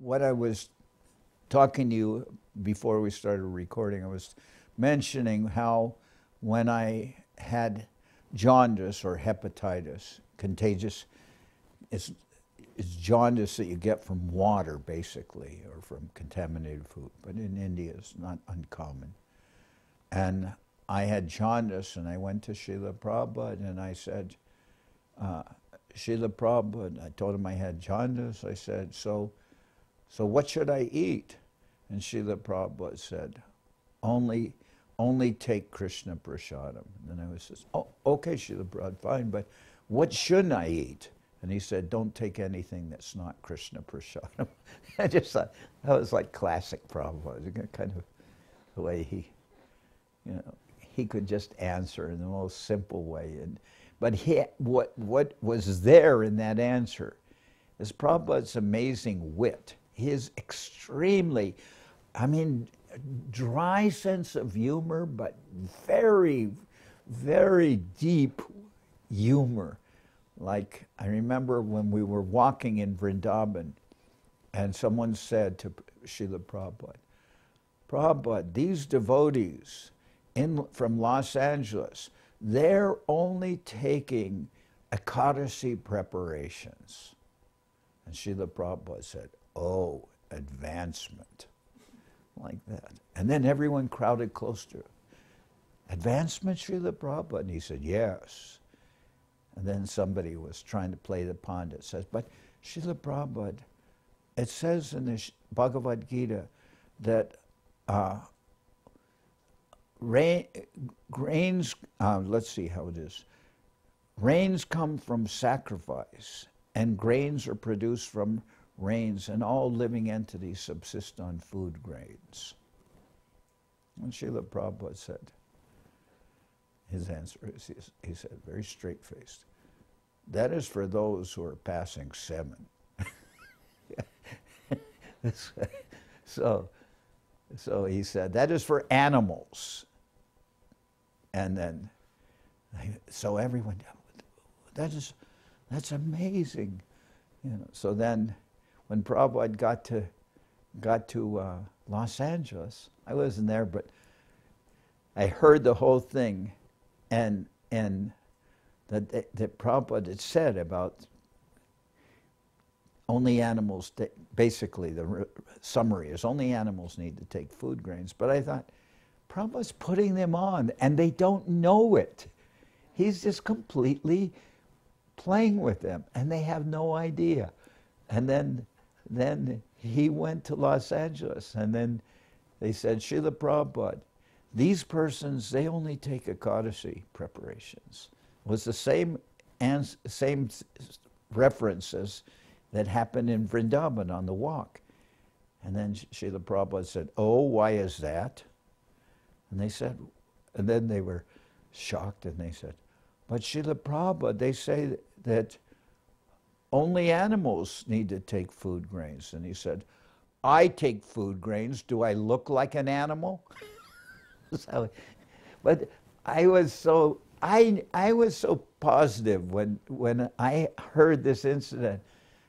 What I was talking to you before we started recording, I was mentioning how when I had jaundice or hepatitis, contagious, it's, it's jaundice that you get from water, basically, or from contaminated food. But in India, it's not uncommon. And I had jaundice, and I went to Srila Prabhupada, and I said, uh, Srila Prabhupada, I told him I had jaundice. I said, so, so what should I eat? And Srila Prabhupada said, only, only take Krishna Prasadam. And I was just, oh, okay, Srila Prabhupada, fine, but what shouldn't I eat? And he said, don't take anything that's not Krishna Prasadam. I just thought, that was like classic Prabhupada, kind of the way he, you know, he could just answer in the most simple way. And, but he, what, what was there in that answer is Prabhupada's amazing wit, his extremely, I mean, dry sense of humor, but very, very deep humor. Like, I remember when we were walking in Vrindavan, and someone said to Srila Prabhupada, Prabhupada, these devotees in, from Los Angeles, they're only taking Ekadasi preparations. And Srila Prabhupada said, oh, advancement. Like that. And then everyone crowded close to. Advancement, Srila Prabhupada? And he said, yes. And then somebody was trying to play the pundit, says, but Srila Prabhupada, it says in the Bhagavad Gita that uh, rain, grains, uh, let's see how it is. Rains come from sacrifice, and grains are produced from rains, and all living entities subsist on food grains. And Srila Prabhupada said, his answer is, he said, very straight faced, that is for those who are passing seven. so, so he said, that is for animals. And then, so everyone, that is, that's amazing. You know, so then when Prabhupada got to, got to uh, Los Angeles, I wasn't there, but I heard the whole thing and, and that, that, Prabhupada had said about only animals, basically the summary is only animals need to take food grains. But I thought, Prabhupada's putting them on and they don't know it. He's just completely playing with them and they have no idea. And then, then he went to Los Angeles and then they said, Srila Prabhupada, these persons, they only take Ekadasi preparations. It was the same, same references that happened in Vrindavan on the walk. And then Srila Prabhupada said, oh, why is that? And they said, and then they were shocked and they said, but Srila Prabhupada, they say that only animals need to take food grains. And he said, I take food grains. Do I look like an animal? so, but I was so I I was so positive when when I heard this incident,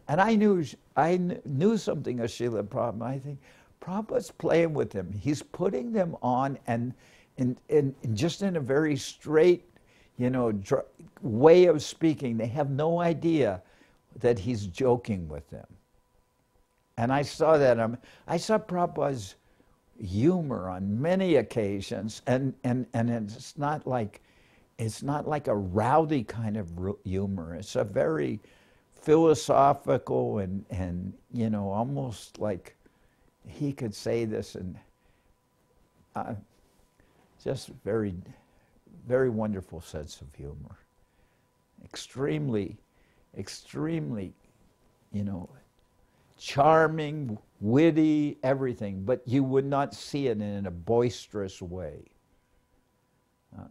and I knew I knew something of Srila Prabhupada. I think Prabhupada's playing with them. He's putting them on and in, in just in a very straight, you know, way of speaking. They have no idea that he's joking with them. And I saw that. Um, I saw Prabhupada's humor on many occasions, and, and, and it's not like it's not like a rowdy kind of humor. It's a very philosophical and, and you know, almost like he could say this and uh, just very, very wonderful sense of humor. Extremely, extremely, you know, charming, witty, everything, but you would not see it in a boisterous way. Uh,